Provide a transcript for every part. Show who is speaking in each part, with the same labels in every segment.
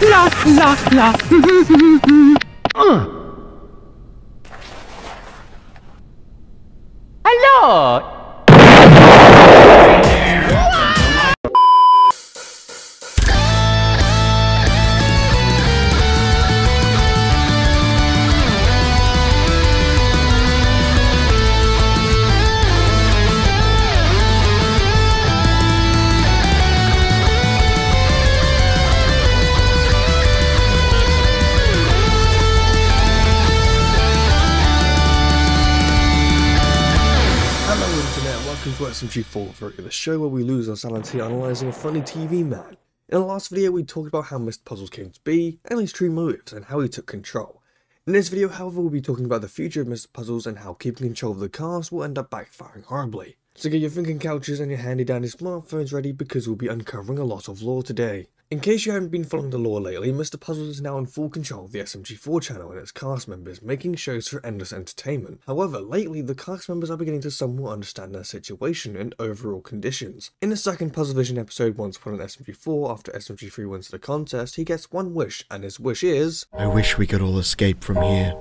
Speaker 1: la, la, la. Hello.
Speaker 2: Hello To SMG4 the show where we lose our sanity analysing a funny TV man. In the last video we talked about how Mr. Puzzles came to be, and his true motives, and how he took control. In this video however we'll be talking about the future of Mr. Puzzles and how keeping control of the cast will end up backfiring horribly. So get your thinking couches and your handy dandy smartphones ready because we'll be uncovering a lot of lore today. In case you haven't been following the lore lately, Mr. Puzzles is now in full control of the SMG4 channel and its cast members, making shows for endless entertainment. However, lately the cast members are beginning to somewhat understand their situation and overall conditions. In the second Puzzle Vision episode, Once Upon an SMG4, after SMG3 wins the contest, he gets one wish, and his wish is...
Speaker 3: I wish we could all escape from here.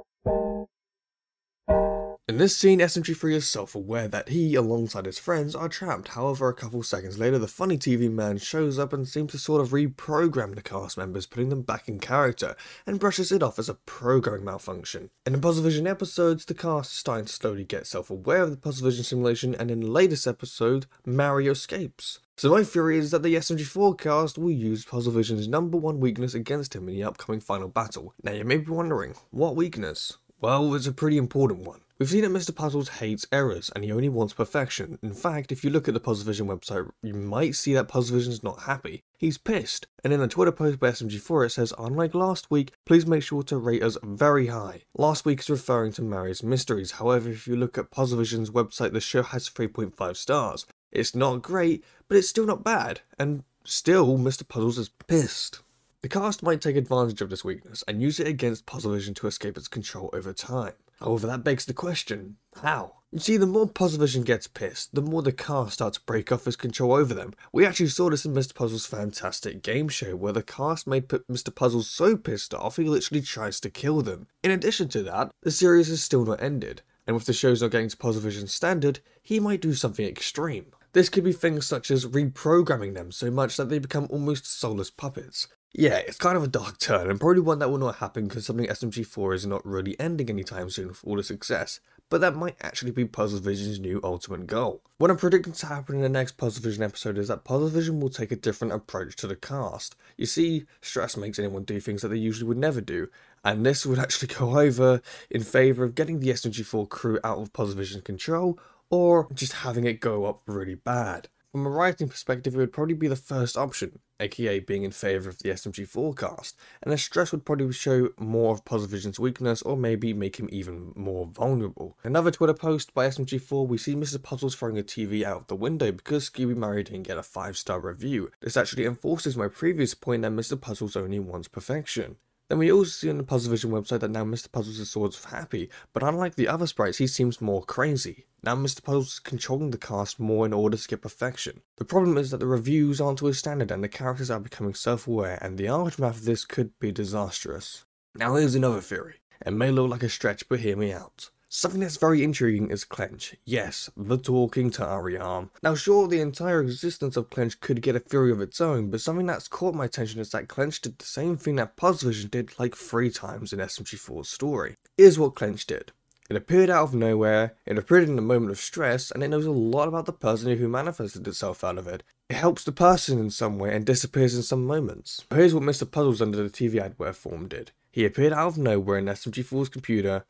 Speaker 2: In this scene, SMG3 is self-aware that he, alongside his friends, are trapped. However, a couple seconds later, the funny TV man shows up and seems to sort of reprogram the cast members, putting them back in character, and brushes it off as a programming malfunction. In the Puzzlevision episodes, the cast is starting to slowly get self-aware of the Puzzlevision simulation, and in the latest episode, Mario escapes. So my theory is that the SMG4 cast will use Puzzlevision's number one weakness against him in the upcoming final battle. Now you may be wondering, what weakness? Well, it's a pretty important one. We've seen that Mr. Puzzles hates errors and he only wants perfection. In fact, if you look at the Puzzlevision website, you might see that Puzzlevision's not happy. He's pissed. And in a Twitter post by SMG4 it says, unlike last week, please make sure to rate us very high. Last week is referring to Mario's Mysteries, however if you look at Puzzlevision's website the show has 3.5 stars. It's not great, but it's still not bad, and still Mr. Puzzles is pissed. The cast might take advantage of this weakness and use it against Puzzlevision to escape its control over time. However, that begs the question, how? You see, the more Puzzlevision gets pissed, the more the cast starts to break off his control over them. We actually saw this in Mr. Puzzle's fantastic game show, where the cast made Mr. Puzzle so pissed off he literally tries to kill them. In addition to that, the series is still not ended, and with the shows not getting to Puzzlevision's standard, he might do something extreme. This could be things such as reprogramming them so much that they become almost soulless puppets. Yeah, it's kind of a dark turn, and probably one that will not happen because something SMG4 is not really ending anytime soon with all the success, but that might actually be Puzzle Vision's new ultimate goal. What I'm predicting to happen in the next Puzzle Vision episode is that Puzzle Vision will take a different approach to the cast. You see, stress makes anyone do things that they usually would never do, and this would actually go over in favour of getting the SMG4 crew out of Puzzlevision's control, or just having it go up really bad. From a writing perspective, it would probably be the first option, aka being in favour of the SMG4 cast, and the stress would probably show more of Puzzlevision's weakness or maybe make him even more vulnerable. Another Twitter post by SMG4, we see Mr. Puzzles throwing a TV out of the window because Scooby Mario didn't get a 5 star review. This actually enforces my previous point that Mr. Puzzles only wants perfection. Then we also see on the Puzzlevision website that now Mr. Puzzles is sort of happy, but unlike the other sprites, he seems more crazy. Now Mr. Puzzles is controlling the cast more in order to get perfection. The problem is that the reviews aren't to his standard and the characters are becoming self-aware and the aftermath of this could be disastrous. Now here's another theory. It may look like a stretch, but hear me out. Something that's very intriguing is Clench. Yes, the talking Tari arm. Now sure, the entire existence of Clench could get a theory of its own, but something that's caught my attention is that Clench did the same thing that Puzzlevision did like three times in SMG4's story. Here's what Clench did. It appeared out of nowhere, it appeared in a moment of stress, and it knows a lot about the person who manifested itself out of it. It helps the person in some way and disappears in some moments. Here's what Mr. Puzzles under the TV adware form did. He appeared out of nowhere in SMG4's computer,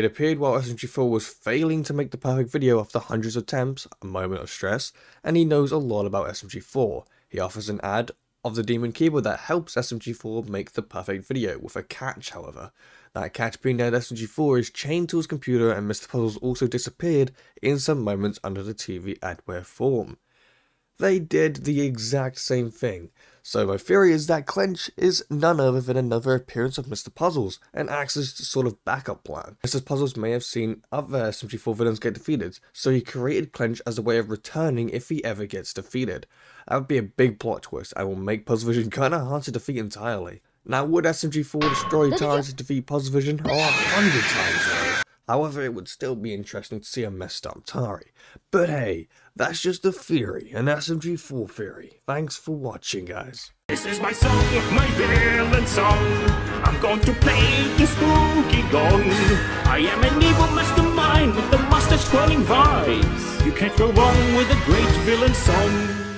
Speaker 2: it appeared while SMG4 was failing to make the perfect video after hundreds of attempts, a moment of stress, and he knows a lot about SMG4. He offers an ad of the Demon Keyboard that helps SMG4 make the perfect video, with a catch however. That catch being that SMG4 is chained to his computer and Mr. Puzzles also disappeared in some moments under the TV adware form. They did the exact same thing. So my theory is that Clench is none other than another appearance of Mr. Puzzles, and acts as a sort of backup plan. Mr. Puzzles may have seen other SMG4 villains get defeated, so he created Clench as a way of returning if he ever gets defeated. That would be a big plot twist and will make Puzzlevision kinda hard to defeat entirely. Now, would SMG4 destroy Tari to defeat Puzzlevision? Oh, a hundred times. However, it would still be interesting to see a messed up Tari. But hey, that's just a theory, an SMG4 theory. Thanks for watching, guys.
Speaker 4: This is my song, my villain song. I'm going to play the spooky gong. I am an evil mastermind with the mustache twirling vibes. You can't go wrong with a great villain song.